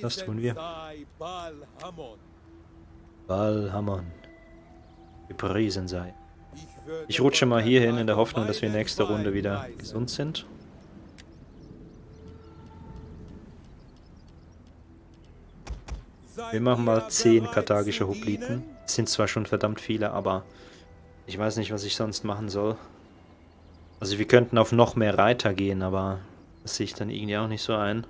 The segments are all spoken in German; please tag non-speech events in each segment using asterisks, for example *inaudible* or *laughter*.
Das tun wir. Balhamon. Gepriesen sei. Ich, rutsche mal hier hin in der Hoffnung, dass wir nächste Runde wieder gesund sind. Wir machen mal 10 bereit karthagische Hopliten. sind zwar schon verdammt viele, aber ich weiß nicht, was ich sonst machen soll. Also wir könnten auf noch mehr Reiter gehen, aber das sehe ich dann irgendwie auch nicht so ein.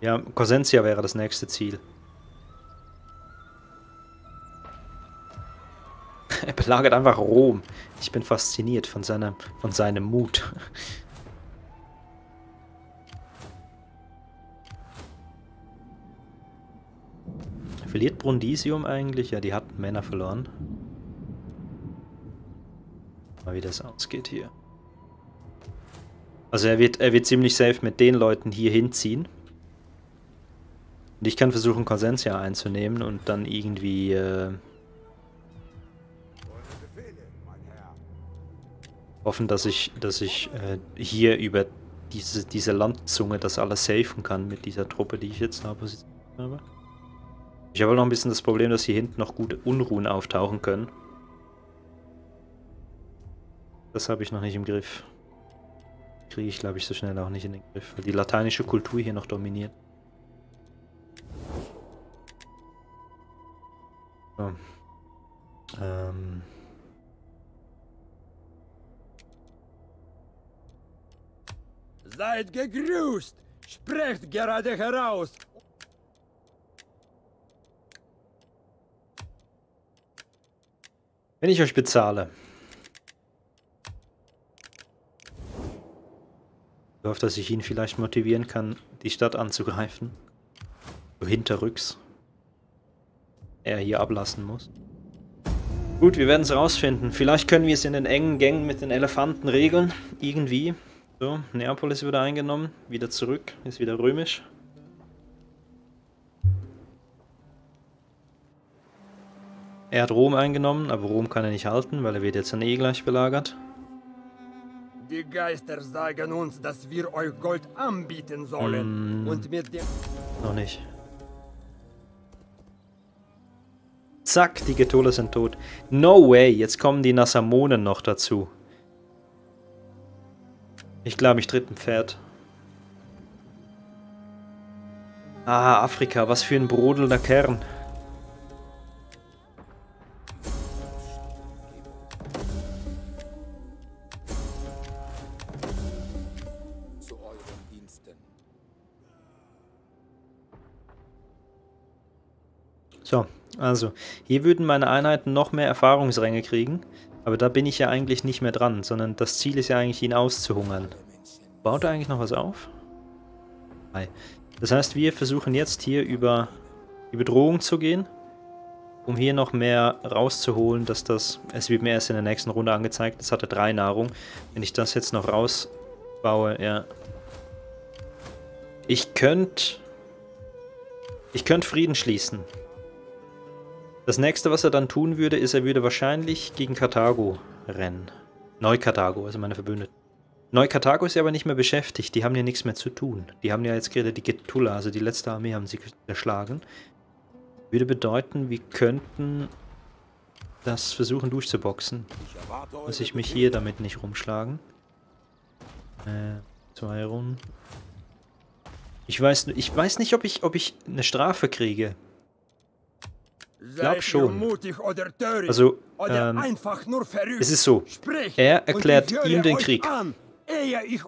Ja, Cosentia wäre das nächste Ziel. *laughs* er belagert einfach Rom. Ich bin fasziniert von, seiner, von seinem Mut. *laughs* Verliert Brundisium eigentlich? Ja, die hat Männer verloren. Mal wie das ausgeht hier. Also er wird, er wird ziemlich safe mit den Leuten hier hinziehen. Und ich kann versuchen, Consentia einzunehmen und dann irgendwie... Äh, hoffen, dass ich, dass ich äh, hier über diese, diese Landzunge das alles safen kann mit dieser Truppe, die ich jetzt da positioniert habe. Ich habe noch ein bisschen das Problem, dass hier hinten noch gute Unruhen auftauchen können. Das habe ich noch nicht im Griff. Kriege ich, glaube ich, so schnell auch nicht in den Griff, weil die lateinische Kultur hier noch dominiert. So. Ähm... Seid gegrüßt! Sprecht gerade heraus! Wenn ich euch bezahle. Ich hoffe, dass ich ihn vielleicht motivieren kann, die Stadt anzugreifen. So hinterrücks. Er hier ablassen muss. Gut, wir werden es rausfinden. Vielleicht können wir es in den engen Gängen mit den Elefanten regeln. Irgendwie. So, Neapel ist wieder eingenommen. Wieder zurück. Ist wieder römisch. Er hat Rom eingenommen, aber Rom kann er nicht halten, weil er wird jetzt dann eh gleich belagert. Die Geister sagen uns, dass wir euch Gold anbieten sollen. Mm. Und mit dem... Noch nicht. Zack, die Getole sind tot. No way, jetzt kommen die Nassamonen noch dazu. Ich glaube, ich tritt ein Pferd. Ah, Afrika, was für ein brodelnder Kern. So, also, hier würden meine Einheiten noch mehr Erfahrungsränge kriegen. Aber da bin ich ja eigentlich nicht mehr dran, sondern das Ziel ist ja eigentlich, ihn auszuhungern. Baut er eigentlich noch was auf? Nein. Das heißt, wir versuchen jetzt hier über die Bedrohung zu gehen, um hier noch mehr rauszuholen, dass das... Es wird mir erst in der nächsten Runde angezeigt, das hatte drei Nahrung. Wenn ich das jetzt noch rausbaue, ja... Ich könnte... Ich könnte Frieden schließen. Das nächste, was er dann tun würde, ist, er würde wahrscheinlich gegen Karthago rennen. Neu-Karthago, also meine Verbündeten. Neu-Karthago ist ja aber nicht mehr beschäftigt, die haben ja nichts mehr zu tun. Die haben ja jetzt gerade die Getulla, also die letzte Armee haben sie erschlagen. Würde bedeuten, wir könnten das versuchen durchzuboxen. Muss ich mich hier damit nicht rumschlagen. Äh, zwei Runden. Ich weiß, ich weiß nicht, ob ich, ob ich eine Strafe kriege. Seid ihr schon. Also, ähm? Es ist so, er erklärt ich ihm den Krieg. An, ich.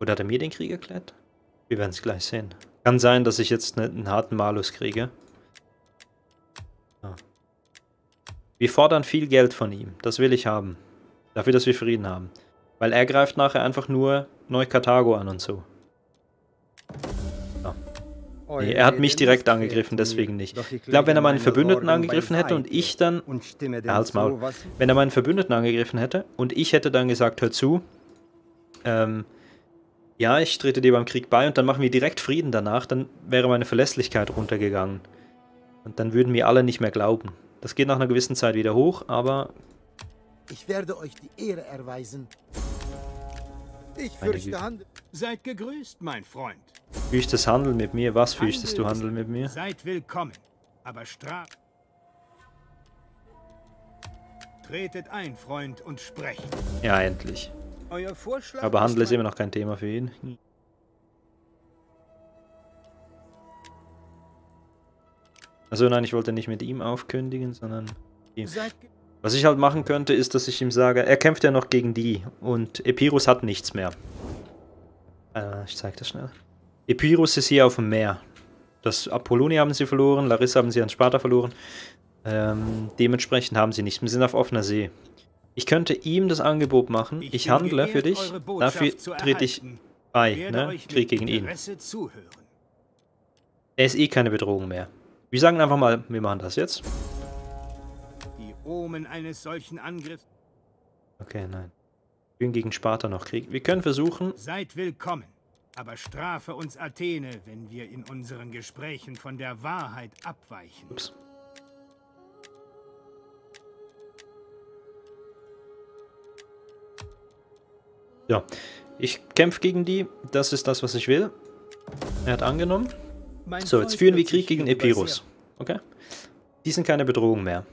Oder hat er mir den Krieg erklärt? Wir werden es gleich sehen. Kann sein, dass ich jetzt ne- einen harten Malus kriege. Ja. Wir fordern viel Geld von ihm. Das will ich haben. Dafür, dass wir Frieden haben. Weil er greift nachher einfach nur Neu-Karthago an und so. Nee, er hat mich direkt angegriffen, deswegen nicht. Ich glaube, wenn er meinen Verbündeten angegriffen hätte und ich dann... Ja, halt's Maul. Wenn er meinen Verbündeten angegriffen hätte und ich hätte dann gesagt, hör zu, ähm, ja, ich trete dir beim Krieg bei und dann machen wir direkt Frieden danach, dann wäre meine Verlässlichkeit runtergegangen. Und dann würden mir alle nicht mehr glauben. Das geht nach einer gewissen Zeit wieder hoch, aber Ich werde euch die Ehre erweisen. Ich fürchte. Handel. Seid gegrüßt, mein Freund. Fürchtest Handel mit mir? Was fürchtest du Handel mit mir? Seid willkommen, aber straf. Tretet ein, Freund, und sprecht. Ja, endlich. Euer Vorschlag Aber Handel ist immer noch kein Thema für ihn. Also nein, ich wollte nicht mit ihm aufkündigen, sondern... ihm. Was ich halt machen könnte, ist, dass ich ihm sage, er kämpft ja noch gegen die und Epirus hat nichts mehr. Äh, ich zeig das schnell. Epirus ist hier auf dem Meer. Das Apollonia haben sie verloren, Larissa haben sie an Sparta verloren. Ähm, dementsprechend haben sie nichts. Wir sind auf offener See. Ich könnte ihm das Angebot machen. Ich, bin handle für dich. Dafür trete ich bei. Ne? Krieg gegen ihn. Zuhören. Er ist eh keine Bedrohung mehr. Wir sagen einfach mal, wir machen das jetzt. Die Omen eines solchen Angriffs. Okay, nein. Führen gegen Sparta noch Krieg. Wir können versuchen, Seid willkommen, aber strafe uns Athene, wenn wir in unseren Gesprächen von der Wahrheit abweichen. Ups. Ja, ich kämpfe gegen die. Das ist das, was ich will. Er hat angenommen. So, jetzt führen wir Krieg gegen Epirus. Okay? Die sind keine Bedrohung mehr.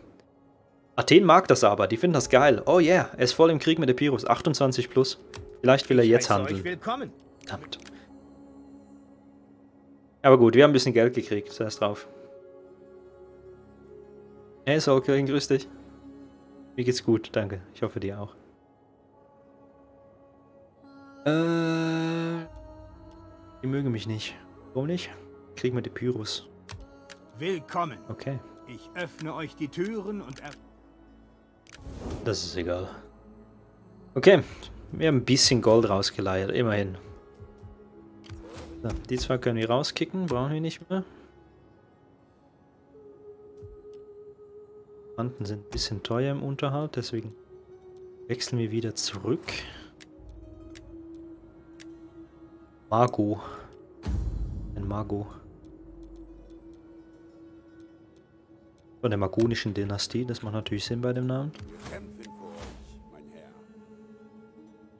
Athen mag das aber. Die finden das geil. Oh yeah, er ist voll im Krieg mit Epirus. 28 plus. Vielleicht will er jetzt handeln. Verdammt. Aber gut, wir haben ein bisschen Geld gekriegt. Sei es drauf. Hey Soulkilling, grüß dich. Mir geht's gut, danke. Ich hoffe dir auch. Äh. Die mögen mich nicht. Warum nicht? Krieg mit Epirus. Willkommen. Okay, Ich öffne euch die Türen und das ist egal. Okay, wir haben ein bisschen Gold rausgeleiert, immerhin. So, die zwei können wir rauskicken, brauchen wir nicht mehr. Kanten sind ein bisschen teuer im Unterhalt, deswegen wechseln wir wieder zurück. Mago. Ein Mago. Von der magonischen Dynastie, das macht natürlich Sinn bei dem Namen.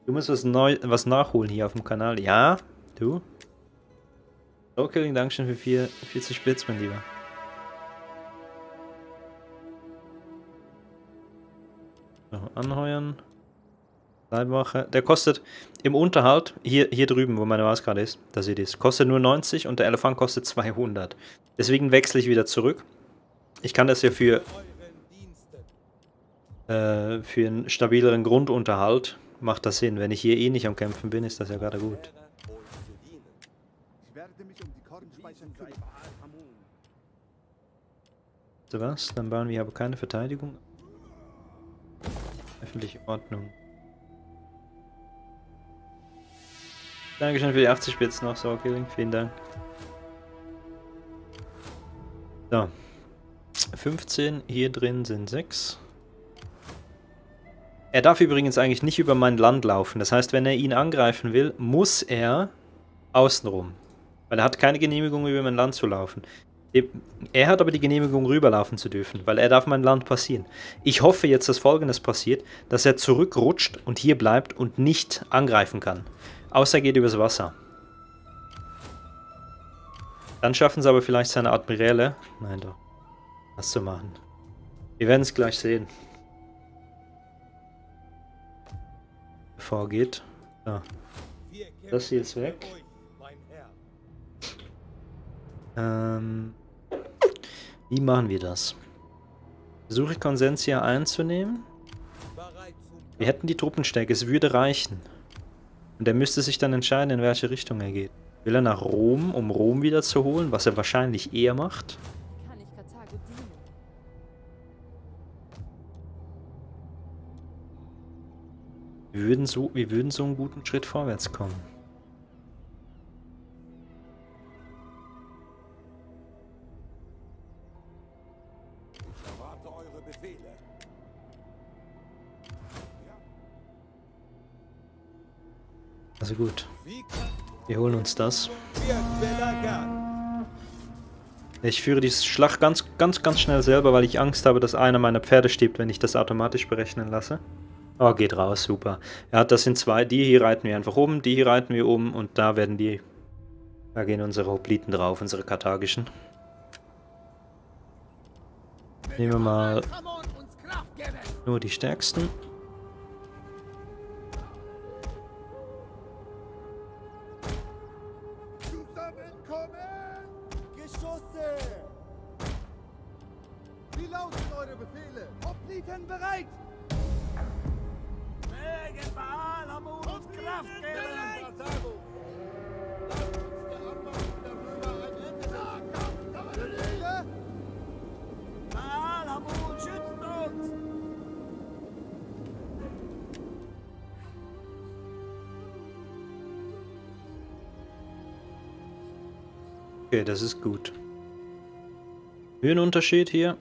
Du musst was, neu, was nachholen hier auf dem Kanal. Ja, du. Soulkilling, Dankeschön für vier, 40 Bits, mein Lieber. So, anheuern. Leibwache. Der kostet im Unterhalt, hier, hier drüben, wo meine Maus gerade ist, da seht ihr es, kostet nur 90 und der Elefant kostet 200. Deswegen wechsle ich wieder zurück. Ich kann das ja für äh, für einen stabileren Grundunterhalt macht das Sinn. Wenn ich hier eh nicht am Kämpfen bin, ist das ja gerade gut. So was? Dann bauen wir aber keine Verteidigung. Öffentliche Ordnung. Dankeschön für die 80 Bits noch, Soulkilling. Vielen Dank. So. 15, hier drin sind 6. Er darf übrigens eigentlich nicht über mein Land laufen. Das heißt, wenn er ihn angreifen will, muss er außenrum. Weil er hat keine Genehmigung, über mein Land zu laufen. Er hat aber die Genehmigung, rüberlaufen zu dürfen, weil er darf mein Land passieren. Ich hoffe jetzt, dass folgendes passiert, dass er zurückrutscht und hier bleibt und nicht angreifen kann. Außer er geht übers Wasser. Dann schaffen sie aber vielleicht seine Admiräle. Nein, doch. Was zu machen. Wir werden es gleich sehen. Bevor geht. So. Wir Das hier ist weg. Ähm, wie machen wir das? Versuche ich Konsensia einzunehmen. Bereit zum Wir hätten die Truppenstärke, es würde reichen. Und er müsste sich dann entscheiden, in welche Richtung er geht. Will er nach Rom, um Rom wieder zu holen, was er wahrscheinlich eher macht? Wir würden so, wir würden so einen guten Schritt vorwärts kommen. Also gut, wir holen uns das. Ich führe die Schlacht ganz, ganz, ganz schnell selber, weil ich Angst habe, dass einer meiner Pferde stirbt, wenn ich das automatisch berechnen lasse. Oh, geht raus, super. Ja, das sind zwei. Die hier reiten wir einfach um, die hier reiten wir um und da werden die... Da gehen unsere Hopliten drauf, unsere karthagischen. Nehmen wir mal nur die stärksten. Wie lauten eure Befehle? Hopliten bereit! Befehle? Baal Hamon, schützt uns! Okay, das ist gut. Höhenunterschied hier.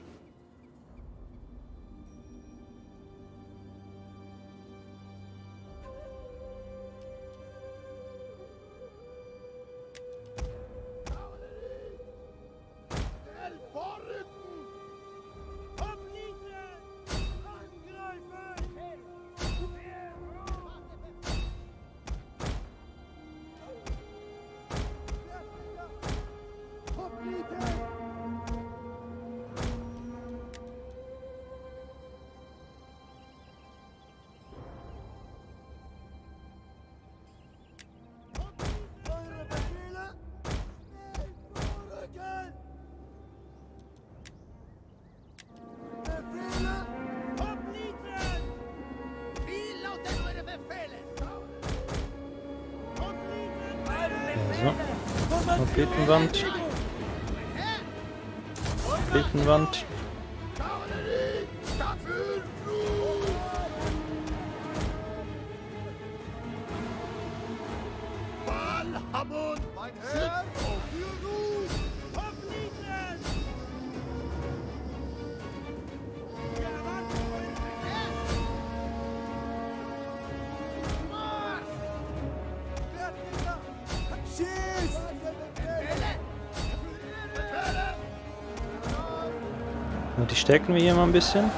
Balhamon! Mein Herr! Und die stärken wir hier mal ein bisschen.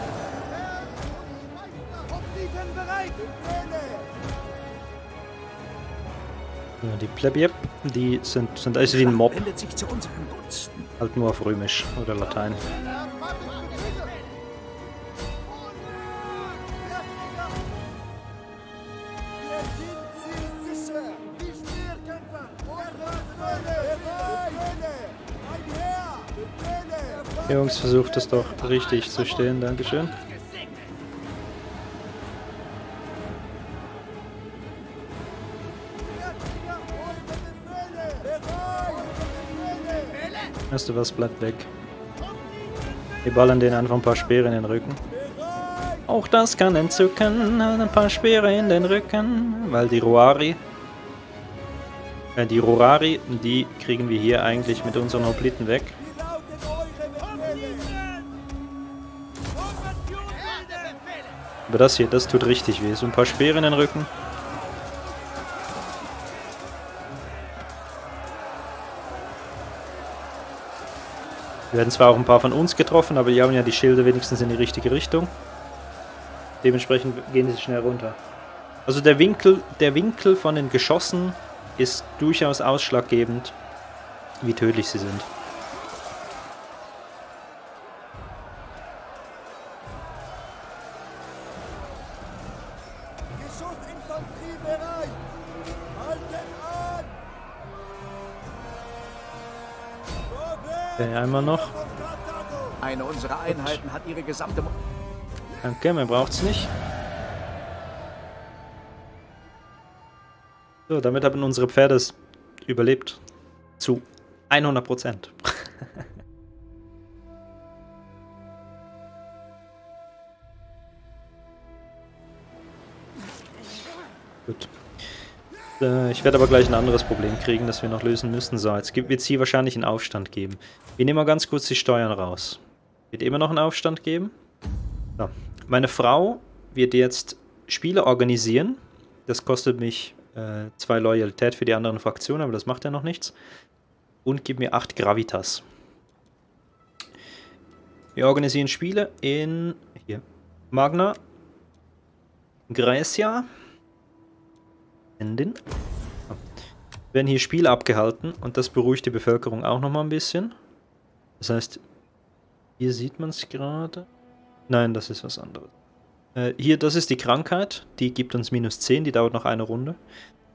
Die Plebjep, die sind, sind also wie ein Mob. Halt nur auf Römisch oder Latein. Jungs, versucht es doch richtig zu stehen. Dankeschön. Du was, bleibt weg. Wir ballern denen einfach ein paar Speere in den Rücken. Auch das kann entzücken, ein paar Speere in den Rücken. Weil die Roari, äh, die Rorari, die kriegen wir hier eigentlich mit unseren Hopliten weg. Aber das hier, das tut richtig weh. So ein paar Speere in den Rücken. Werden zwar auch ein paar von uns getroffen, aber die haben ja die Schilde wenigstens in die richtige Richtung. Dementsprechend gehen sie schnell runter. Also der Winkel, der Winkel von den Geschossen ist durchaus ausschlaggebend, wie tödlich sie sind. Okay, einmal noch. Von Karthago! Eine unserer Einheiten hat ihre gesamte... Mo Danke, mehr braucht's nicht. So, damit haben unsere Pferde es überlebt. Zu 100 Prozent. *laughs* Gut. Äh, Ich werde aber gleich ein anderes Problem kriegen, das wir noch lösen müssen. So, jetzt wird es hier wahrscheinlich einen Aufstand geben. Wir nehmen mal ganz kurz die Steuern raus. Wird immer noch einen Aufstand geben? So. Meine Frau wird jetzt Spiele organisieren. Das kostet mich äh, zwei Loyalität für die anderen Fraktionen, aber das macht ja noch nichts. Und gibt mir 8 Gravitas. Wir organisieren Spiele in hier Magna, Graecia, Endin. Werden hier Spiele abgehalten und das beruhigt die Bevölkerung auch nochmal ein bisschen. Das heißt, hier sieht man es gerade. Nein, das ist was anderes. Äh, hier, das ist die Krankheit, die gibt uns minus 10, die dauert noch eine Runde.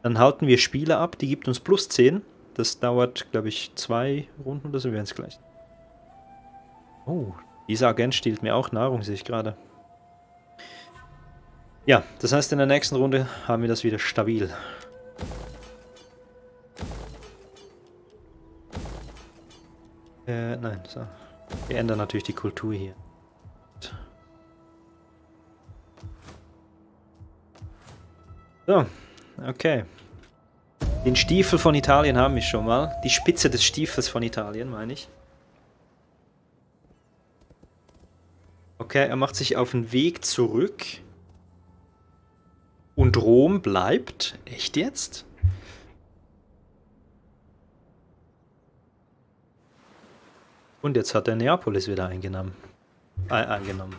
Dann halten wir Spiele ab, die gibt uns plus 10. Das dauert, glaube ich, zwei Runden oder so, wir werden es gleich. Oh, dieser Agent stiehlt mir auch Nahrung, sehe ich gerade. Ja, das heißt, in der nächsten Runde haben wir das wieder stabil. Äh, nein, so. Wir ändern natürlich die Kultur hier. So, okay. Den Stiefel von Italien haben wir schon mal. Die Spitze des Stiefels von Italien, meine ich. Okay, er macht sich auf den Weg zurück. Und Rom bleibt. Echt jetzt? Und jetzt hat er Neapolis wieder eingenommen. Äh, eingenommen.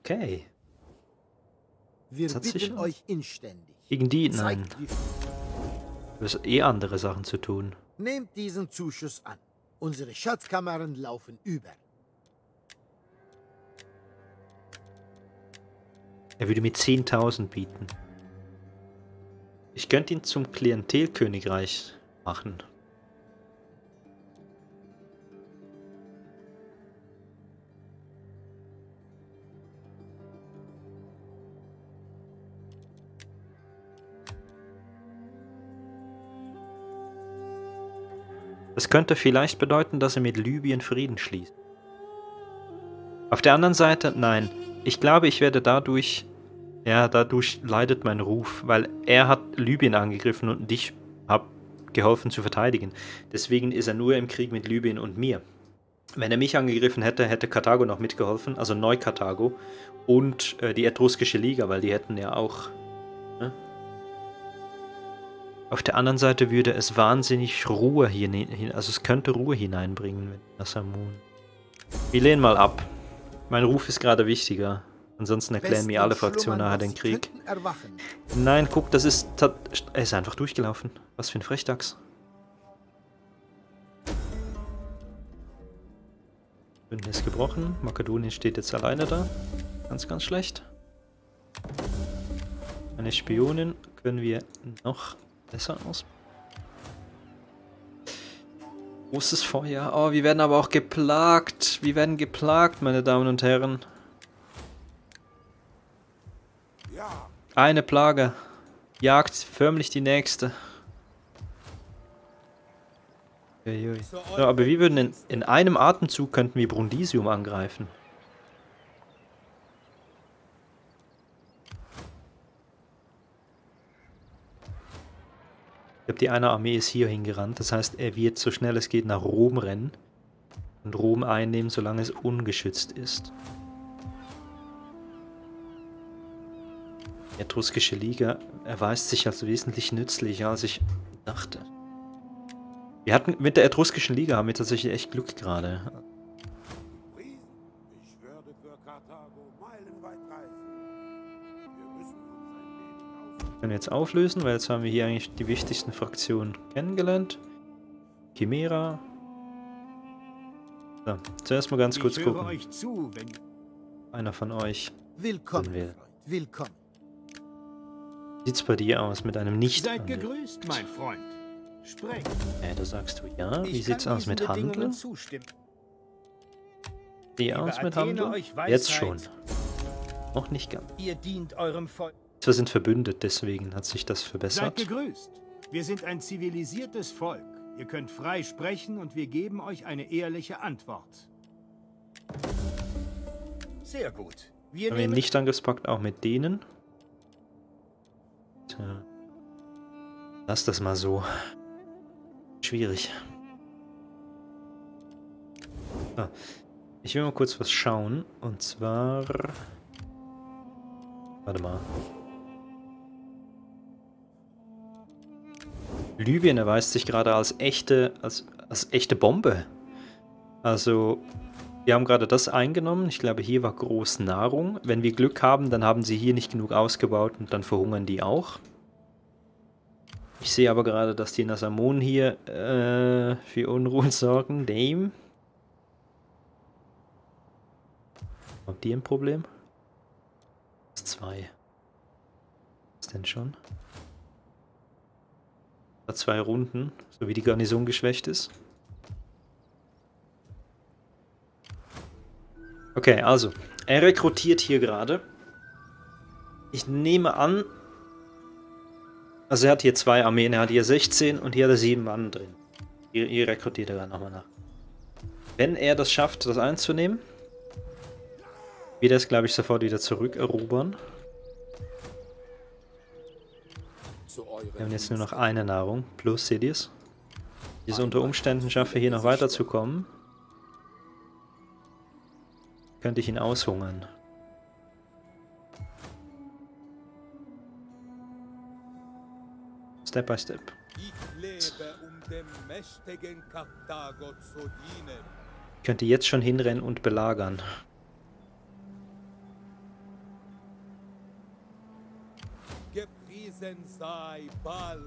Okay. Wir Das hat sich euch inständig. Gegen die? Nein. Du hast eh andere Sachen zu tun. Nehmt diesen Zuschuss an. Unsere Schatzkammern laufen über. Er würde mir 10.000 bieten. Ich könnte ihn zum Klientelkönigreich machen. Das könnte vielleicht bedeuten, dass er mit Libyen Frieden schließt. Auf der anderen Seite, nein. Ich glaube, ich werde dadurch, ja, dadurch leidet mein Ruf, weil er hat Libyen angegriffen und ich habe geholfen zu verteidigen. Deswegen ist er nur im Krieg mit Libyen und mir. Wenn er mich angegriffen hätte, hätte Karthago noch mitgeholfen, also Neu-Karthago und äh, die Etruskische Liga, weil die hätten ja auch. Ne? Auf der anderen Seite würde es wahnsinnig Ruhe hier, also es könnte Ruhe hineinbringen, wenn das Amun. Wir lehnen mal ab. Mein Ruf ist gerade wichtiger. Ansonsten erklären mir alle Fraktionen nachher den Krieg. Nein, guck, das ist. Er ist einfach durchgelaufen. Was für ein Frechdachs. Bündnis gebrochen. Makedonien steht jetzt alleine da. Ganz, ganz schlecht. Eine Spionin können wir noch besser aus. Großes Feuer. Oh, wir werden aber auch geplagt. Wir werden geplagt, meine Damen und Herren. Eine Plage jagt förmlich die nächste. So, aber wir würden in, in einem Atemzug könnten wir Brundisium angreifen. Ich glaube, die eine Armee ist hier hingerannt. Das heißt, er wird so schnell es geht nach Rom rennen und Rom einnehmen, solange es ungeschützt ist. Die Etruskische Liga erweist sich als wesentlich nützlicher, als ich dachte. Wir hatten mit der Etruskischen Liga haben wir tatsächlich echt Glück gerade. Können wir jetzt auflösen, weil jetzt haben wir hier eigentlich die wichtigsten Fraktionen kennengelernt. Chimera. So, zuerst mal ganz kurz gucken. zu, Einer von euch. Willkommen, Freund. Willkommen. Sieht's bei dir aus mit einem nicht Seid gegrüßt, mein Freund. Sprecht. Äh, da sagst du ja. Wie Ich sieht's aus mit zustimmen. Wie aus mit euch Jetzt schon. Noch nicht ganz. Ihr dient eurem Volk. Wir sind verbündet, deswegen hat sich das Seid verbessert. gegrüßt. Wir sind ein zivilisiertes Volk. Ihr könnt frei sprechen und wir geben euch eine ehrliche Antwort. Sehr gut. Wir Haben wir nehmen nicht angepackt, auch mit denen. Tja. Lass das mal so. Schwierig. Ah, ich will mal kurz was schauen. Und zwar... Warte mal. Libyen erweist sich gerade als echte, als, als echte Bombe. Also, wir haben gerade das eingenommen. Ich glaube, hier war groß Nahrung. Wenn wir Glück haben, dann haben sie hier nicht genug ausgebaut und dann verhungern die auch. Ich sehe aber gerade, dass die Nasamonen hier äh, für Unruhen sorgen. Dame. Habt ihr ein Problem? Das ist zwei. Was denn schon? Zwei Runden, so wie die Garnison geschwächt ist. Okay, also, er rekrutiert hier gerade. Ich nehme an, also er hat hier zwei Armeen, er hat hier 16 und hier hat er 7 Mann drin. Hier, hier rekrutiert er dann nochmal nach. Wenn er das schafft, das einzunehmen, wird er es, glaube ich, sofort wieder zurückerobern. Wir haben jetzt nur noch eine Nahrung, plus, seht ihr es? Ich es unter Umständen schaffe, hier noch weiterzukommen, könnte ich ihn aushungern. Step by step. Ich könnte jetzt schon hinrennen und belagern. Gepriesen sei Baal.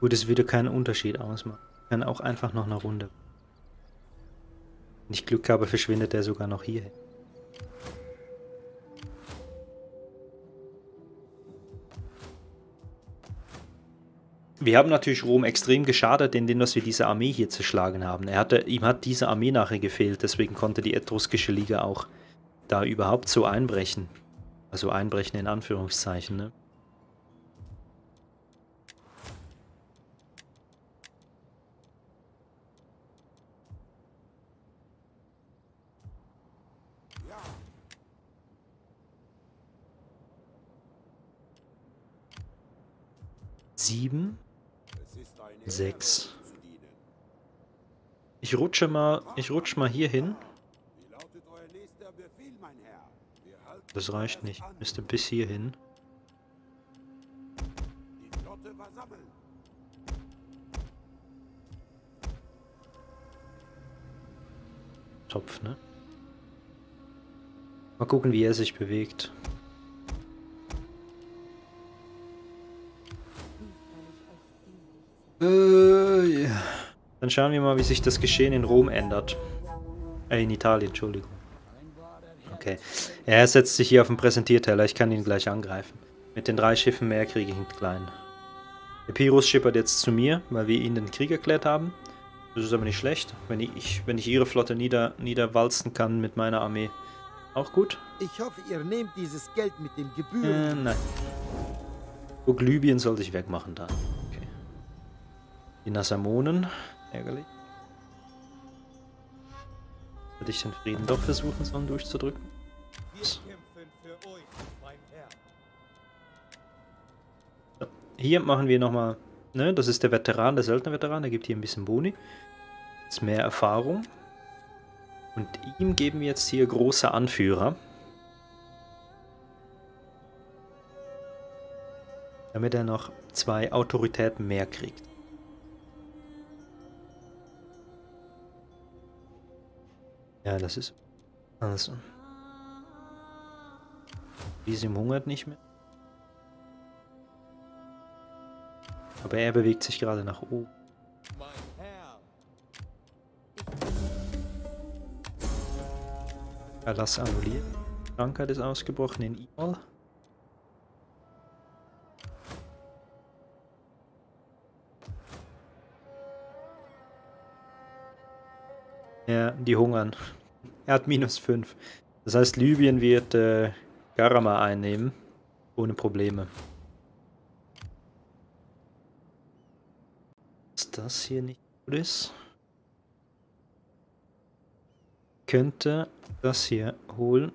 Gut, es würde keinen Unterschied ausmachen. Ich kann auch einfach noch eine Runde. Wenn ich Glück habe, verschwindet er sogar noch hier. Wir haben natürlich Rom extrem geschadet, indem wir diese Armee hier zerschlagen haben. Er hatte, ihm hat diese Armee nachher gefehlt, deswegen konnte die etruskische Liga auch da überhaupt so einbrechen. Also einbrechen in Anführungszeichen, ne? Sieben, sechs. Ich rutsche mal, ich rutsche mal hier hin. Das reicht nicht. Müsste bis hierhin. Flotte versammeln. Topf, ne? Mal gucken, wie er sich bewegt. Äh, ja. Dann schauen wir mal, wie sich das Geschehen in Rom ändert. Äh, in Italien, Entschuldigung. Okay. Er setzt sich hier auf den Präsentierteller. Ich kann ihn gleich angreifen. Mit den drei Schiffen mehr kriege ich ihn klein. Epirus schippert jetzt zu mir, weil wir ihn den Krieg erklärt haben. Das ist aber nicht schlecht. Wenn ich, wenn ich ihre Flotte nieder, niederwalzen kann mit meiner Armee. Auch gut. Ich hoffe, ihr nehmt dieses Geld mit den Äh, Gebühren. nein. Guck, Libyen sollte ich wegmachen da. Die Nasamonen. Ärgerlich. Würde ich den Frieden doch versuchen sollen durchzudrücken? Herr. Hier machen wir nochmal, ne, das ist der Veteran, der Söldner-Veteran, der gibt hier ein bisschen Boni. Jetzt mehr Erfahrung. Und ihm geben wir jetzt hier große Anführer. Damit er noch zwei Autoritäten mehr kriegt. Ja, das ist... Also. Diesem hungert nicht mehr. Aber er bewegt sich gerade nach oben. Erlass annulliert. Krankheit ist ausgebrochen in Imal. Ja, die hungern. Er hat minus 5. Das heißt, Libyen wird äh, Garama einnehmen. Ohne Probleme. Dass das hier nicht gut ist. Könnte das hier holen.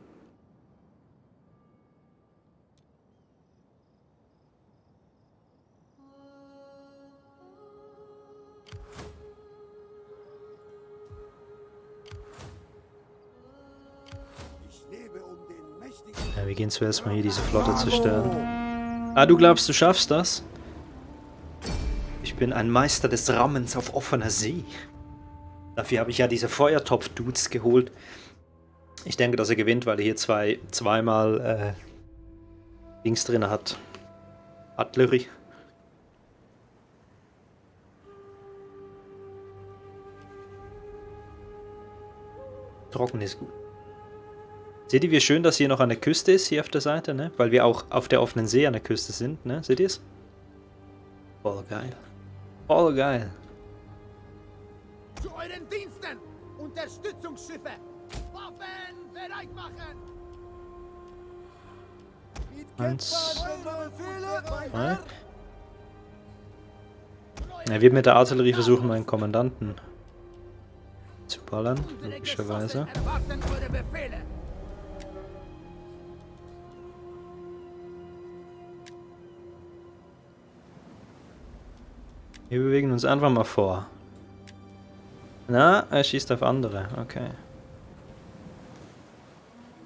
Ja, wir gehen zuerst mal hier diese Flotte zerstören. Ah, du glaubst, du schaffst das? Ich Ich bin ein Meister des Rammens auf offener See. Dafür habe ich ja diese Feuertopf-Dudes geholt. Ich denke, dass er gewinnt, weil er hier zwei, zweimal äh, Dings drin hat. Artillerie. Trocken ist gut. Seht ihr, wie schön das hier noch an der Küste ist, hier auf der Seite, ne? Weil wir auch auf der offenen See an der Küste sind, ne? Seht ihr es? Voll geil. Voll geil. Zu euren Diensten! Unterstützungsschiffe! Waffen bereit machen! Eins, zwei. Er wird mit der Artillerie versuchen, meinen Kommandanten zu ballern, Unsere logischerweise. Erwarten eure Befehle! Wir bewegen uns einfach mal vor. Na, er schießt auf andere, okay.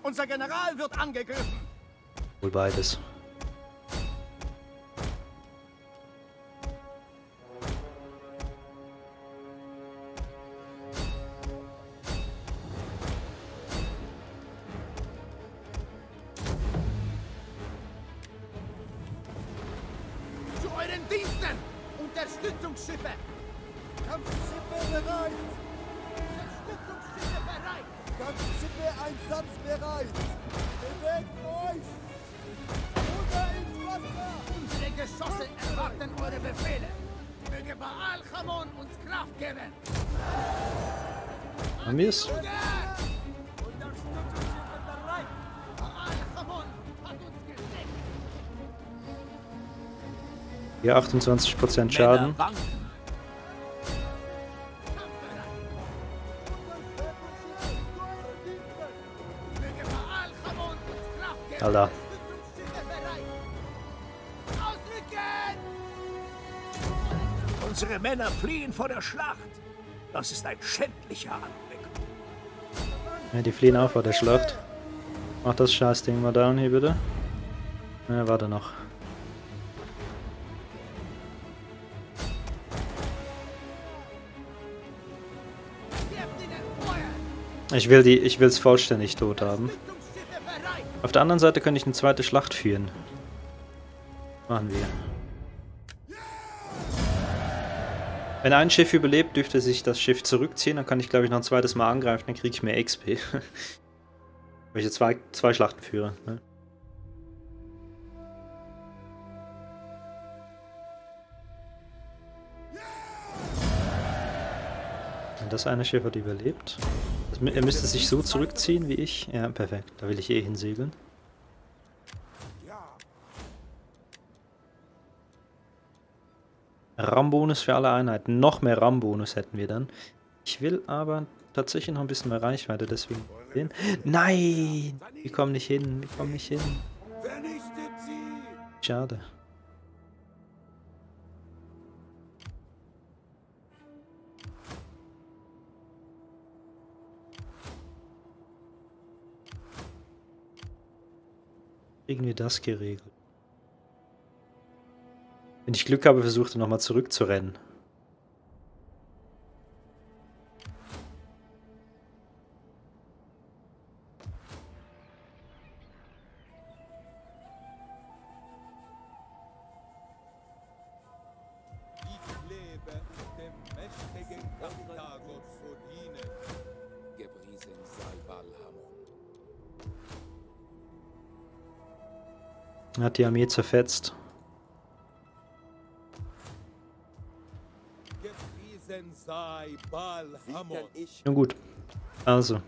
Unser General wird angegriffen! Wohl beides. 28% Schaden. Alter. Unsere Männer fliehen vor der Schlacht. Das ist ein schändlicher Anblick. Ja, die fliehen auch vor der Schlacht. Mach das Scheißding mal down hier bitte. Ja, warte noch. Ich will die, ich will es vollständig tot haben. Auf der anderen Seite könnte ich eine zweite Schlacht führen. Machen wir. Wenn ein Schiff überlebt, dürfte sich das Schiff zurückziehen. Dann kann ich, glaube ich, noch ein zweites Mal angreifen. Dann kriege ich mehr XP. *laughs* Weil ich jetzt zwei, zwei Schlachten führe. Ne? Das eine Schiff hat überlebt. Er müsste sich so zurückziehen wie ich. Ja, perfekt. Da will ich eh hinsegeln. RAM-Bonus für alle Einheiten. Noch mehr RAM-Bonus hätten wir dann. Ich will aber tatsächlich noch ein bisschen mehr Reichweite, deswegen. Nein! Wir kommen nicht hin, wir kommen nicht hin. Schade. Kriegen wir das geregelt? Wenn ich Glück habe, versucht er nochmal zurückzurennen. Hat die Armee zerfetzt. Nun gut. Also.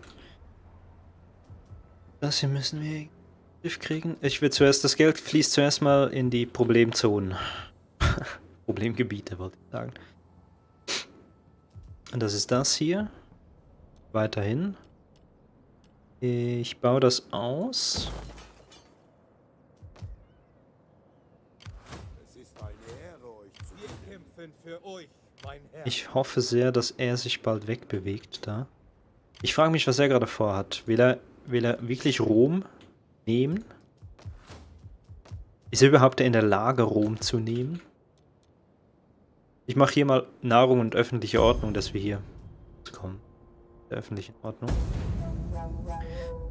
Das hier müssen wir Griff kriegen. Ich will zuerst, das Geld fließt zuerst mal in die Problemzonen. *laughs* Problemgebiete, wollte ich sagen. Und das ist das hier. Weiterhin. Ich baue das aus. Es ist eine Ehre, euch zu Wir kämpfen für euch, mein Herr. Ich hoffe sehr, dass er sich bald wegbewegt da. Ich frage mich, was er gerade vorhat. Will er, will er wirklich Rom nehmen? Ist er überhaupt in der Lage, Rom zu nehmen? Ich mache hier mal Nahrung und öffentliche Ordnung, dass wir hier kommen. Der öffentlichen Ordnung.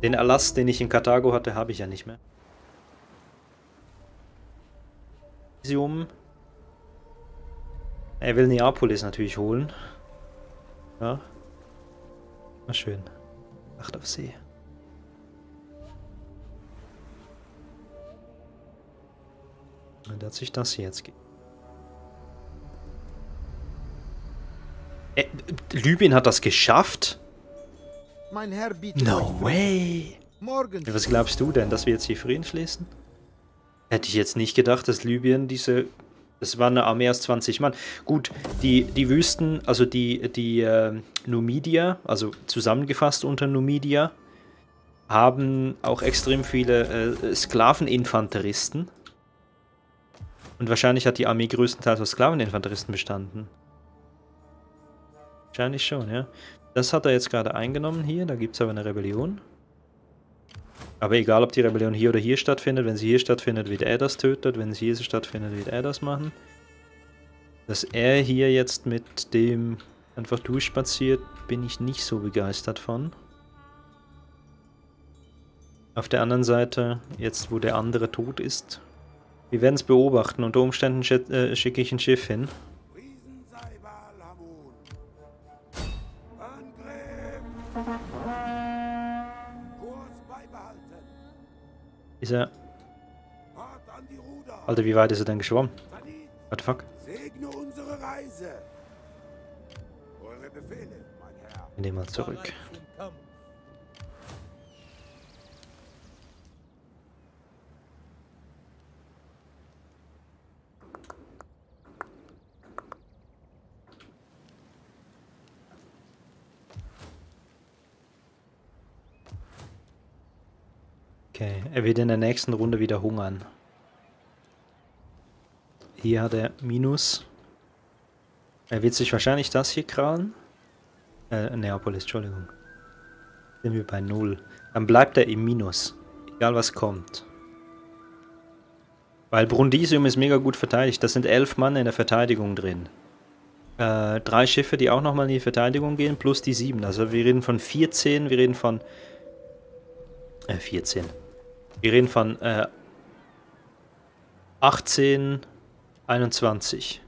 Den Erlass, den ich in Karthago hatte, habe ich ja nicht mehr. Elysium. Er will Neapolis natürlich holen. Ja. Na schön. Acht auf See. Und hat sich das jetzt gegeben. Äh, Libyen hat das geschafft? Mein Herr bietet No way! morgen Was glaubst du denn, dass wir jetzt hier Frieden schließen? Hätte ich jetzt nicht gedacht, dass Libyen diese... Das war eine Armee aus 20 Mann. Gut, die, die Wüsten, also die, die äh, Numidier, also zusammengefasst unter Numidier, haben auch extrem viele äh, Sklaveninfanteristen. Und wahrscheinlich hat die Armee größtenteils aus Sklaveninfanteristen bestanden. Wahrscheinlich schon, ja. Das hat er jetzt gerade eingenommen hier, da gibt es aber eine Rebellion. Aber egal, ob die Rebellion hier oder hier stattfindet, wenn sie hier stattfindet, wird er das tötet, wenn sie hier stattfindet, wird er das machen. Dass er hier jetzt mit dem einfach durchspaziert, bin ich nicht so begeistert von. Auf der anderen Seite, jetzt wo der andere tot ist, wir werden es beobachten. Unter Umständen äh, schicke ich ein Schiff hin. Ist er... Alter, wie weit ist er denn geschwommen? What the fuck? segne unsere Reise. Eure Befehle, mein Herr. Wir nehmen mal zurück. Okay, er wird in der nächsten Runde wieder hungern. Hier hat er Minus. Er wird sich wahrscheinlich das hier krallen. Äh, Neapolis, Entschuldigung. Sind wir bei Null. Dann bleibt er im Minus. Egal was kommt. Weil Brundisium ist mega gut verteidigt. Das sind elf Mann in der Verteidigung drin. Äh, drei Schiffe, die auch nochmal in die Verteidigung gehen, plus die sieben. Also wir reden von 14, wir reden von... Äh, 14. Wir reden von äh, 18, 21.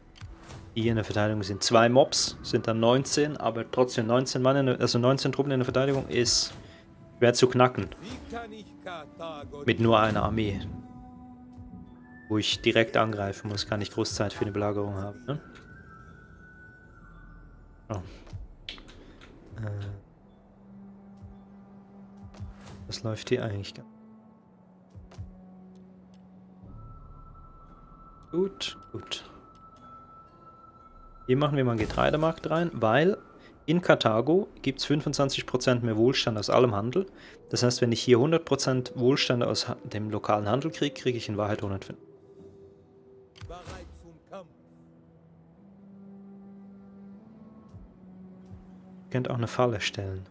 Die hier in der Verteidigung sind. Zwei Mobs sind dann 19, aber trotzdem 19 Mann, der, also 19 Truppen in der Verteidigung ist schwer zu knacken. Mit nur einer Armee. Wo ich direkt angreifen muss, kann ich groß Zeit für eine Belagerung haben. Ne? Oh. Äh. Was läuft hier eigentlich? Gut, gut. Hier machen wir mal einen Getreidemarkt rein, weil in Karthago gibt es 25% mehr Wohlstand aus allem Handel. Das heißt, wenn ich hier 100% Wohlstand aus dem lokalen Handel kriege, kriege ich in Wahrheit 105. bereit zum Kampf? Ihr könnt auch eine Falle stellen.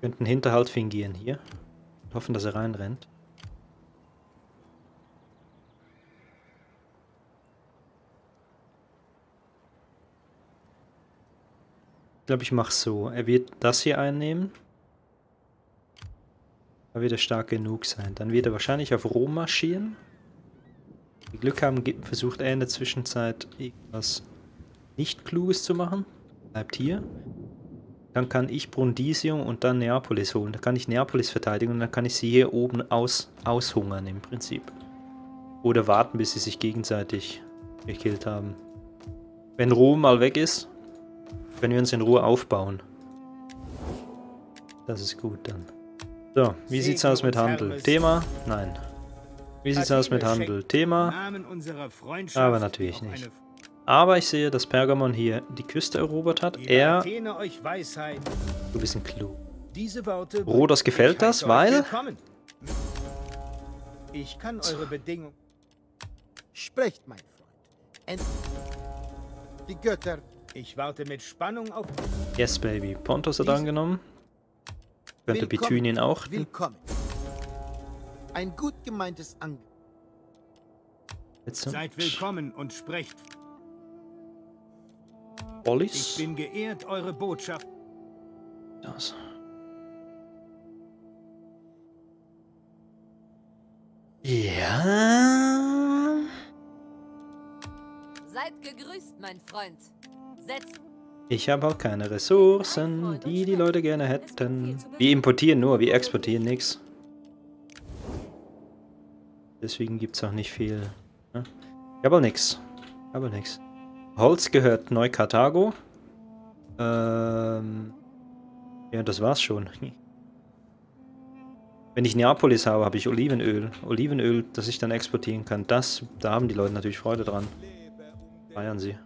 Könnt einen Hinterhalt fingieren hier. Hoffen, dass er reinrennt. Glaube, ich mache so. Er wird das hier einnehmen. Da wird er stark genug sein. Dann wird er wahrscheinlich auf Rom marschieren. Wir Glück haben, versucht er in der Zwischenzeit irgendwas nicht Kluges zu machen. Bleibt hier. Dann kann ich Brundisium und dann Neapolis holen. Dann kann ich Neapolis verteidigen und dann kann ich sie hier oben aus, aushungern im Prinzip. Oder warten, bis sie sich gegenseitig gekillt haben. Wenn Rom mal weg ist, können wir uns in Ruhe aufbauen. Das ist gut dann. So, wie sieht's aus mit Handel? Thema? Nein. Wie sieht's aus mit Handel? Thema? Aber natürlich nicht. Aber ich sehe, dass Pergamon hier die Küste erobert hat. Er, du bist ein Worte. Rhodos gefällt das, weil-. Ich kann eure Bedingungen. Sprecht, mein Freund. Die Götter Ich warte mit Spannung auf. Yes, Baby. Pontos hat angenommen. Könnte. Bithynien auch. willkommen. Ein gut gemeintes Angebot. Jetzt Seid willkommen und sprecht. Ich Ollis. bin geehrt, eure Botschaft. Das. Ja. Seid gegrüßt, mein Freund. Setzt Ich habe auch keine Ressourcen, die die Leute gerne hätten. Wir importieren nur, wir exportieren nichts. Deswegen gibt es auch nicht viel. Ne? Ich habe auch nichts. Ich habe nichts. Holz gehört Neu-Karthago. Ähm. Ja, das war's schon. *laughs* Wenn ich Neapolis habe, habe ich Olivenöl. Olivenöl, das ich dann exportieren kann. Das, da haben die Leute natürlich Freude dran. Feiern sie.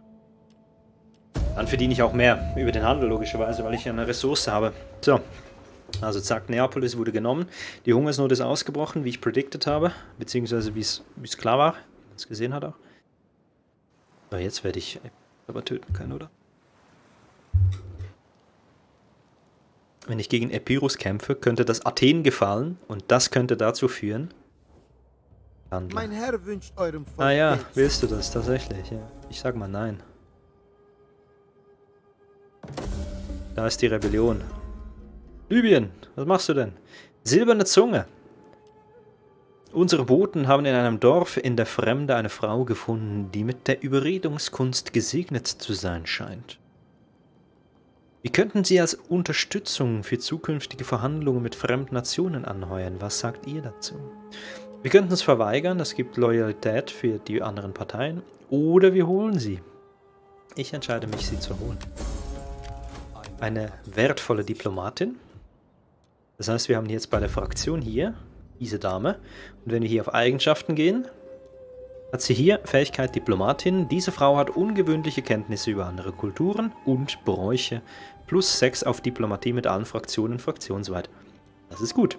Dann verdiene ich auch mehr über den Handel, logischerweise, weil ich ja eine Ressource habe. So. Also zack, Neapolis wurde genommen. Die Hungersnot ist ausgebrochen, wie ich predicted habe. Beziehungsweise wie es klar war. Wie man es gesehen hat auch. So, jetzt werde ich aber töten können, oder? Wenn ich gegen Epirus kämpfe, könnte das Athen gefallen und das könnte dazu führen. Handel. Mein Herr wünscht eurem Volk Ah ja, willst du das tatsächlich? Ja. Ich sag mal nein. Da ist die Rebellion. Libyen, was machst du denn? Silberne Zunge. Unsere Boten haben in einem Dorf in der Fremde eine Frau gefunden, die mit der Überredungskunst gesegnet zu sein scheint. Wir könnten sie als Unterstützung für zukünftige Verhandlungen mit fremden Nationen anheuern. Was sagt ihr dazu? Wir könnten es verweigern, es gibt Loyalität für die anderen Parteien, oder wir holen sie. Ich entscheide mich, sie zu holen. Eine wertvolle Diplomatin. Das heißt, wir haben jetzt bei der Fraktion hier diese Dame. Und wenn wir hier auf Eigenschaften gehen, hat sie hier Fähigkeit Diplomatin. Diese Frau hat ungewöhnliche Kenntnisse über andere Kulturen und Bräuche. Plus 6 auf Diplomatie mit allen Fraktionen fraktionsweit. Das ist gut.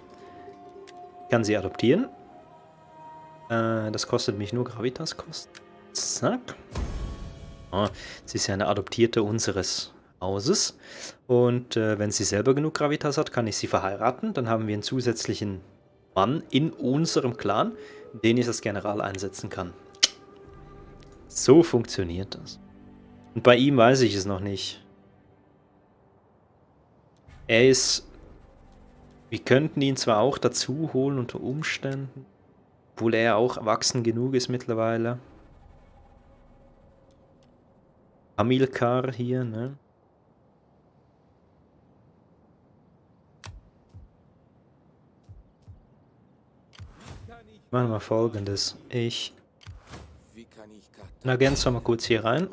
Ich kann sie adoptieren. Äh, das kostet mich nur Gravitas-Kosten. Zack. Ah, sie ist ja eine Adoptierte unseres Hauses. Und äh, wenn sie selber genug Gravitas hat, kann ich sie verheiraten. Dann haben wir einen zusätzlichen Mann in unserem Clan, den ich als General einsetzen kann. So funktioniert das. Und bei ihm weiß ich es noch nicht. Er ist... Wir könnten ihn zwar auch dazu holen unter Umständen, obwohl er auch erwachsen genug ist mittlerweile. Hamilkar hier, ne? Machen wir folgendes. Ich Nagenzo mal kurz hier rein.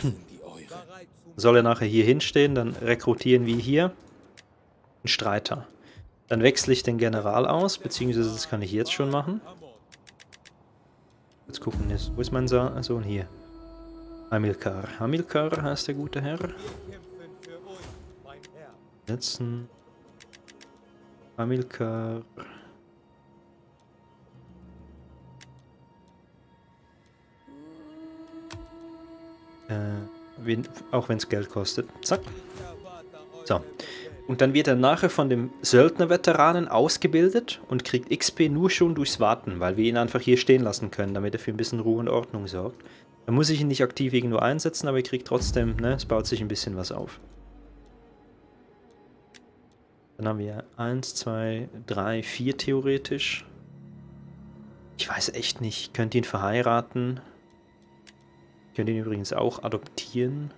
*clears throat* Soll er nachher hier hinstehen, dann rekrutieren wir hier einen Streiter. Dann wechsle ich den General aus, beziehungsweise das kann ich jetzt schon machen. Jetzt gucken, jetzt, wo ist mein Sa Sohn hier? Hamilkar. Hamilkar heißt der gute Herr. Setzen. Hamilkar. Äh, auch wenn es Geld kostet. Zack. So. Und dann wird er nachher von dem Söldner-Veteranen ausgebildet und kriegt XP nur schon durchs Warten, weil wir ihn einfach hier stehen lassen können, damit er für ein bisschen Ruhe und Ordnung sorgt. Dann muss ich ihn nicht aktiv irgendwo einsetzen, aber er kriegt trotzdem, ne, es baut sich ein bisschen was auf. Dann haben wir 1, 2, 3, 4 theoretisch. Ich weiß echt nicht. Ich könnte ihn verheiraten. Ich könnte ihn übrigens auch adoptieren.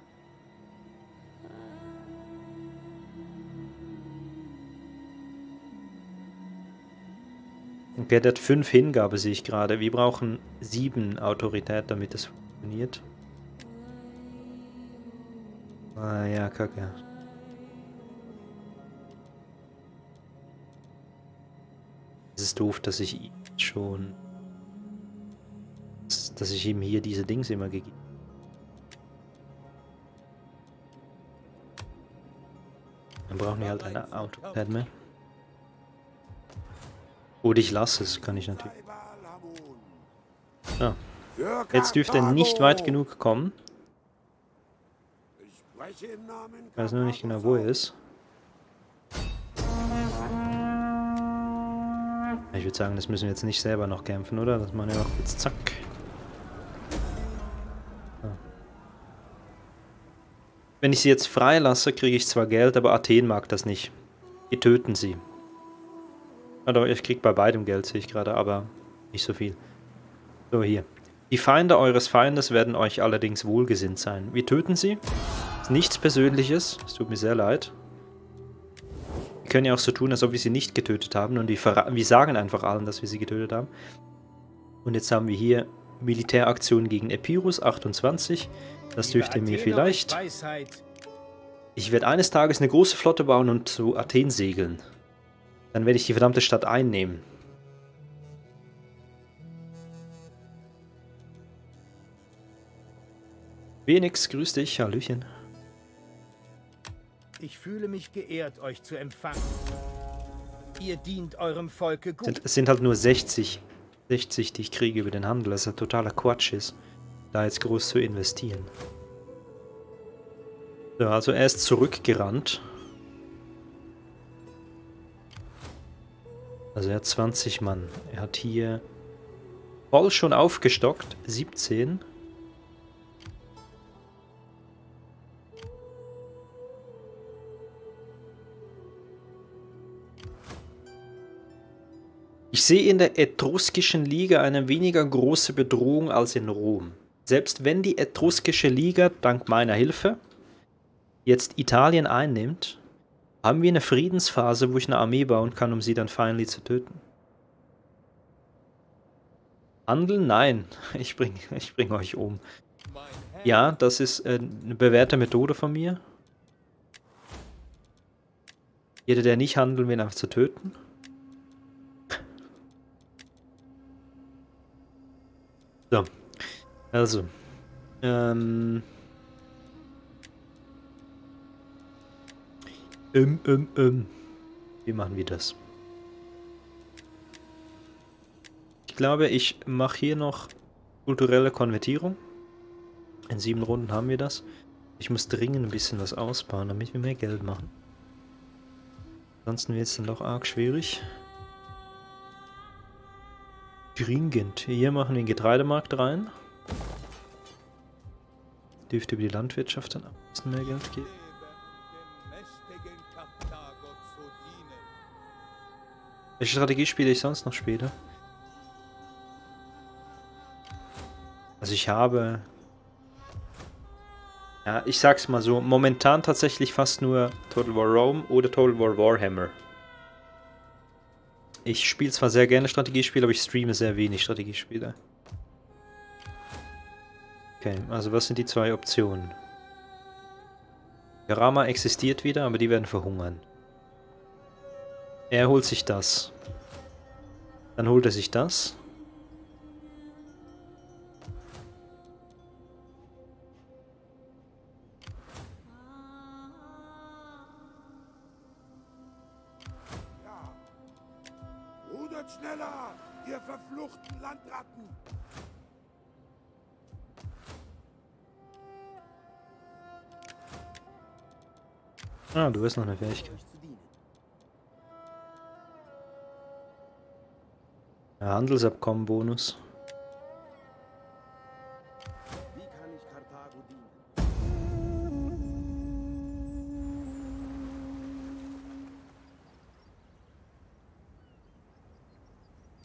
Okay, der hat 5 Hingabe, sehe ich gerade. Wir brauchen 7 Autorität, damit das funktioniert. Ah ja, kacke. Es ist doof, dass ich schon... dass ich ihm hier diese Dings immer gegeben Dann brauchen wir halt eine Autopad mehr. Oder ich lasse es, kann ich natürlich. So. Jetzt dürfte er nicht weit genug kommen. Ich weiß nur nicht genau, wo er ist. Ich würde sagen, das müssen wir jetzt nicht selber noch kämpfen, oder? Das machen wir auch kurz zack. Wenn ich sie jetzt freilasse, kriege ich zwar Geld, aber Athen mag das nicht. Die töten sie. Oder ich krieg bei beidem Geld, sehe ich gerade, aber nicht so viel. So, hier. Die Feinde eures Feindes werden euch allerdings wohlgesinnt sein. Wir töten sie. Ist nichts Persönliches. Es tut mir sehr leid. Wir können ja auch so tun, als ob wir sie nicht getötet haben. Und wir sagen einfach allen, dass wir sie getötet haben. Und jetzt haben wir hier Militäraktion gegen Epirus 28. Das dürfte mir vielleicht. Ich werde eines Tages eine große Flotte bauen und zu Athen segeln. Dann werde ich die verdammte Stadt einnehmen. Wenix, grüß dich, Hallöchen. Ich fühle mich geehrt, euch zu empfangen. Ihr dient eurem Volke gut. Es sind halt nur 60, 60, die ich kriege über den Handel. Das ist ein totaler Quatsch ist, da jetzt groß zu investieren. So, also er ist zurückgerannt. Also er hat 20 Mann. Er hat hier voll schon aufgestockt. 17. Ich sehe in der etruskischen Liga eine weniger große Bedrohung als in Rom. Selbst wenn die etruskische Liga dank meiner Hilfe jetzt Italien einnimmt, haben wir eine Friedensphase, wo ich eine Armee bauen kann, um sie dann finally zu töten. Handeln? Nein. *laughs* Ich bringe ich bring euch um. Ja, das ist äh, eine bewährte Methode von mir. Jeder, der nicht handeln will, einfach zu töten. *laughs* So. Also. Ähm. Ähm, ähm, ähm. Wie machen wir das? Ich glaube, ich mache hier noch kulturelle Konvertierung. In sieben Runden haben wir das. Ich muss dringend ein bisschen was ausbauen, damit wir mehr Geld machen. Ansonsten wird es dann doch arg schwierig. Dringend. Hier machen wir den Getreidemarkt rein. Dürfte über die Landwirtschaft dann ein bisschen mehr Geld geben. Welche Strategie spiele ich sonst noch später? Also ich habe... Ja, ich sag's mal so, momentan tatsächlich fast nur Total War Rome oder Total War Warhammer. Ich spiele zwar sehr gerne Strategiespiele, aber ich streame sehr wenig Strategiespiele. Okay, also was sind die zwei Optionen? Garama existiert wieder, aber die werden verhungern. Er holt sich das. Dann holt er sich das. Hast noch eine Fähigkeit. Ja, Handelsabkommen-Bonus.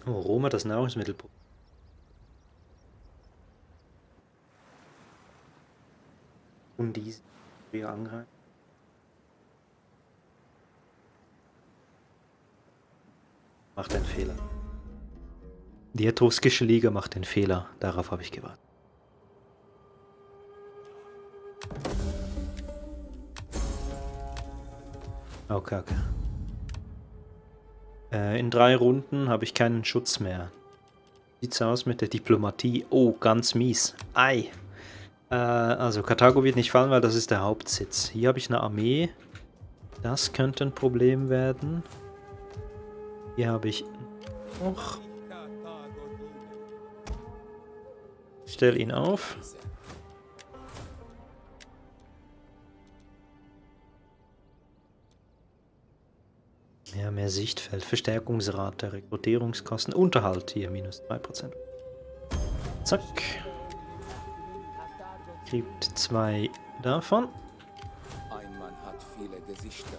Oh, Rom hat das Nahrungsmittelproblem. Und diese angreifen. Macht einen Fehler. Die etruskische Liga macht den Fehler. Darauf habe ich gewartet. Okay, okay. Äh, in drei Runden habe ich keinen Schutz mehr. Sieht's aus mit der Diplomatie? Oh, ganz mies. Ei. Äh, also Karthago wird nicht fallen, weil das ist der Hauptsitz. Hier habe ich eine Armee. Das könnte ein Problem werden. Hier habe ich noch. Stell ihn auf. Ja, mehr Sichtfeld, Verstärkungsrate, Rekrutierungskosten, Unterhalt hier, minus 2%. Zack. Kriegt zwei davon. viele Gesichter.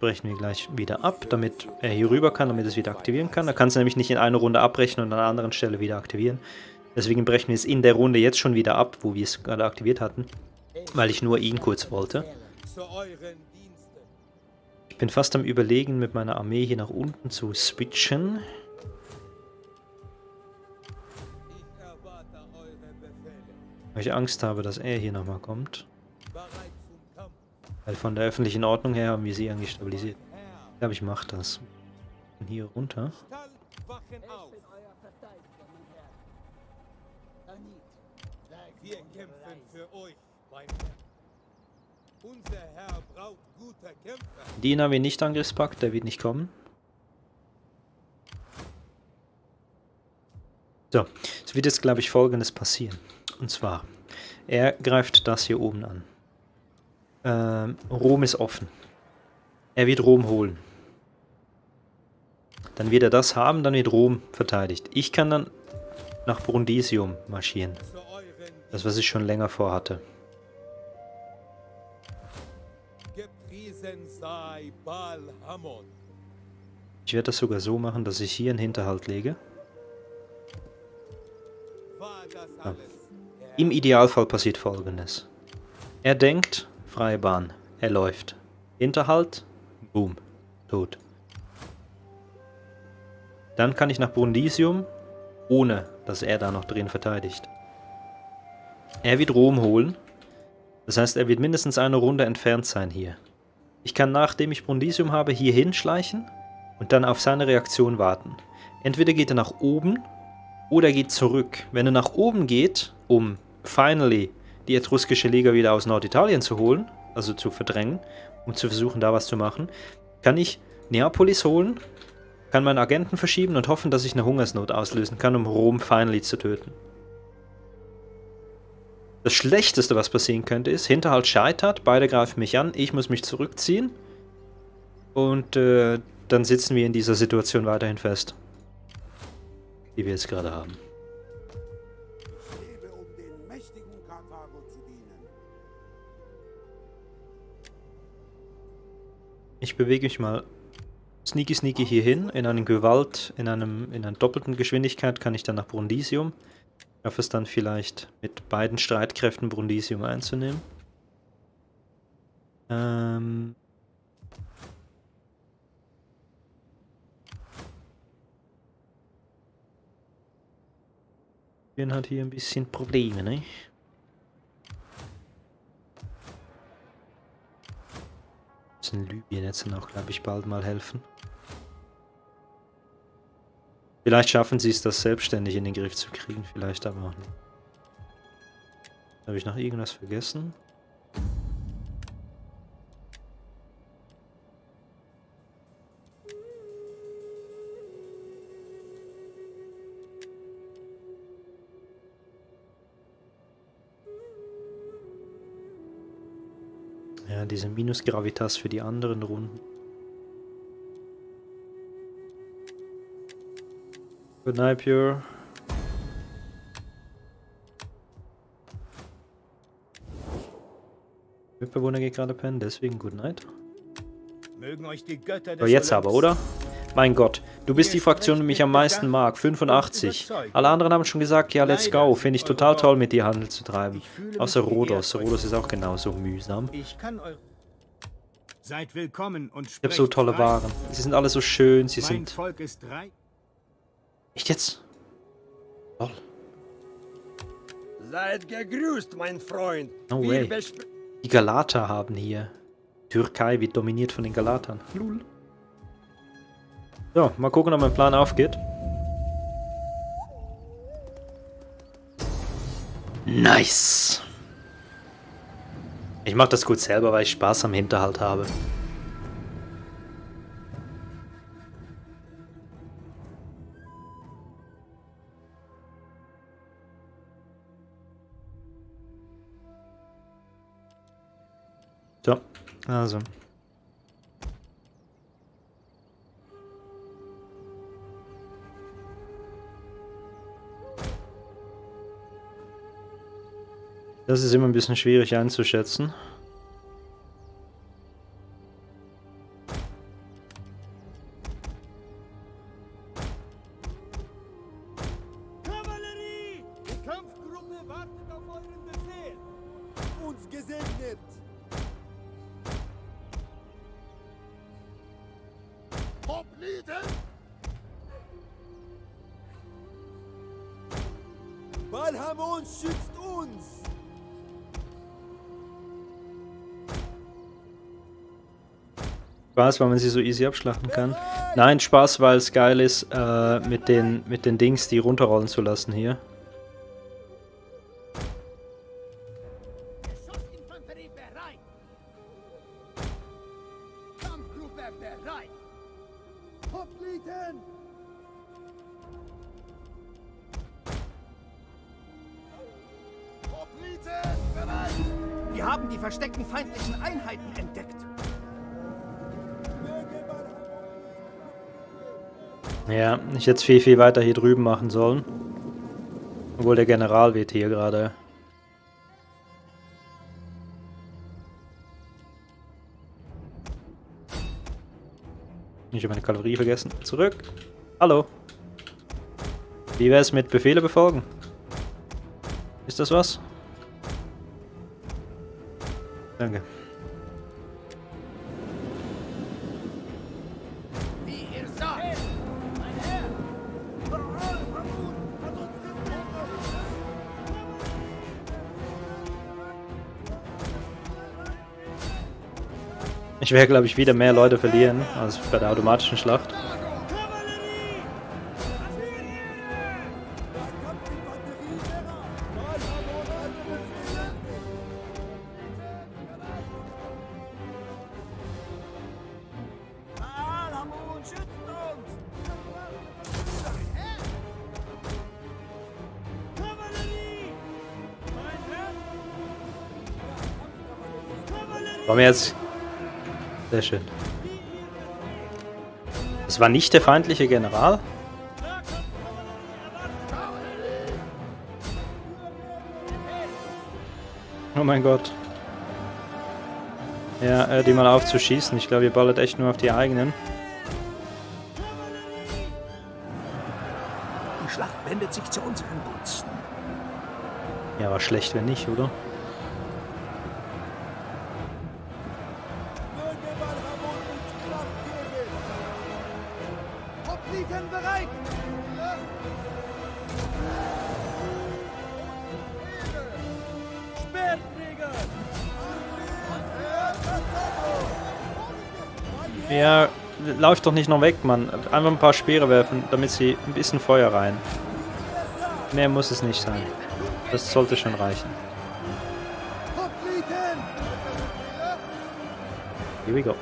Brechen wir gleich wieder ab, damit er hier rüber kann, damit es wieder aktivieren kann. Da kann es nämlich nicht in einer Runde abbrechen und an einer anderen Stelle wieder aktivieren. Deswegen brechen wir es in der Runde jetzt schon wieder ab, wo wir es gerade aktiviert hatten, weil ich nur ihn kurz wollte. Ich bin fast am überlegen, mit meiner Armee hier nach unten zu switchen. Weil ich Angst habe, dass er hier nochmal kommt. Weil von der öffentlichen Ordnung her haben wir sie eigentlich stabilisiert. Ich glaube, ich mache das. Und hier runter. Wir kämpfen für euch, mein Herr. Unser Herr braucht gute Kämpfer. Den haben wir nicht Angriffspakt, der wird nicht kommen. So, es wird jetzt, glaube ich, folgendes passieren. Und zwar, er greift das hier oben an. Ähm, Rom ist offen. Er wird Rom holen. Dann wird er das haben, dann wird Rom verteidigt. Ich kann dann nach Brundisium marschieren. Das, was ich schon länger vorhatte. Ich werde das sogar so machen, dass ich hier einen Hinterhalt lege. Alles? Herr, Im Idealfall passiert folgendes. Er denkt, freie Bahn, er läuft. Hinterhalt, boom, tot. Dann kann ich nach Brundisium, ohne dass er da noch drin verteidigt. Er wird Rom holen. Das heißt, er wird mindestens eine Runde entfernt sein hier. Ich kann, nachdem ich Brundisium habe, hier hinschleichen und dann auf seine Reaktion warten. Entweder geht er nach oben oder geht zurück. Wenn er nach oben geht, um finally die etruskische Liga wieder aus Norditalien zu holen, also zu verdrängen, um zu versuchen, da was zu machen, kann ich Neapolis holen, kann meinen Agenten verschieben und hoffen, dass ich eine Hungersnot auslösen kann, um Rom finally zu töten. Das Schlechteste, was passieren könnte, ist, Hinterhalt scheitert, beide greifen mich an, ich muss mich zurückziehen und äh, dann sitzen wir in dieser Situation weiterhin fest, die wir jetzt gerade haben. Ich bewege mich mal sneaky sneaky hier hin. In einem Gewalt, in einem in einer doppelten Geschwindigkeit kann ich dann nach Brundisium. Ich schaffe es dann vielleicht mit beiden Streitkräften Brundisium einzunehmen. Ähm. Hat hier ein bisschen Probleme, ne? Müssen Libyen jetzt auch, glaube ich, bald mal helfen. Vielleicht schaffen sie es, das selbstständig in den Griff zu kriegen, vielleicht aber auch nicht. Habe ich noch irgendwas vergessen? Diese Minusgravitas für die anderen Runden. Good night, Pure. Mitbewohner geht gerade pennen, deswegen Good Night. Mögen euch die Götter des Aber jetzt aber, oder? Mein Gott, du bist die Fraktion, die mich am meisten mag. und 85. Überzeugung. Alle anderen haben schon gesagt, ja, let's go. Finde ich total toll, mit dir Handel zu treiben. Außer Rhodos. Rhodos ist auch genauso mühsam. Ich kann euch. Seid willkommen und Ich habe so tolle Waren. Sie sind alle so schön, sie sind... Echt jetzt? Lol. Seid gegrüßt, mein Freund. No way. Die Galater haben hier. Türkei wird dominiert von den Galatern. Lul. So, mal gucken, ob mein Plan aufgeht. Nice. Ich mache das gut selber, weil ich Spaß am Hinterhalt habe. So, also. Das ist immer ein bisschen schwierig einzuschätzen. Spaß, weil man sie so easy abschlachten kann. Nein, Spaß, weil es geil ist, äh, mit, den, mit den Dings die runterrollen zu lassen hier. Ich hätte viel, viel weiter hier drüben machen sollen. Obwohl der General wird hier gerade. Ich habe meine Kavallerie vergessen. Zurück. Hallo. Wie wäre es mit Befehle befolgen? Ist das was? Danke. Ich werde, glaube ich, wieder mehr Leute verlieren als bei der automatischen Schlacht. War mir jetzt... Sehr schön. Das war nicht der feindliche General? Oh mein Gott. Ja, äh, die mal aufzuschießen. Ich glaube, ihr ballert echt nur auf die eigenen. Die Schlacht wendet sich zu unseren Gunsten. Ja, war schlecht, wenn nicht, oder? Läuft doch nicht noch weg, Mann. Einfach ein paar Speere werfen, damit sie ein bisschen Feuer rein. Mehr muss es nicht sein. Das sollte schon reichen. Here we go.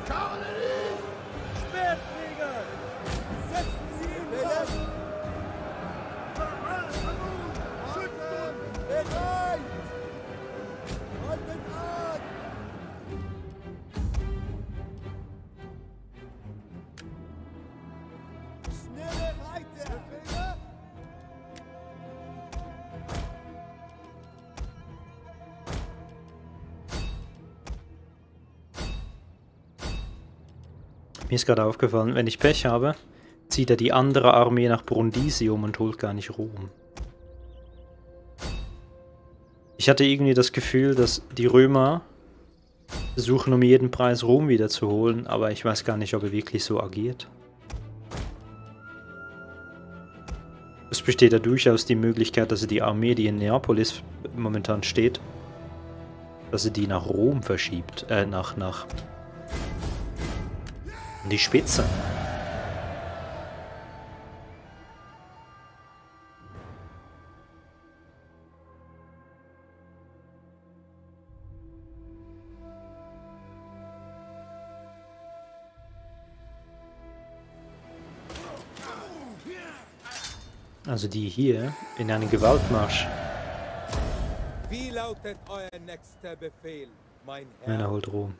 Mir ist gerade aufgefallen, wenn ich Pech habe, zieht er die andere Armee nach Brundisium und holt gar nicht Rom. Ich hatte irgendwie das Gefühl, dass die Römer versuchen, um jeden Preis Rom wiederzuholen, aber ich weiß gar nicht, ob er wirklich so agiert. Es besteht ja durchaus die Möglichkeit, dass er die Armee, die in Neapolis momentan steht, dass er die nach Rom verschiebt, äh, nach, nach an die Spitze. Also die hier in einen Gewaltmarsch. Wie lautet euer nächster Befehl, mein Herr? Einer holt Rom.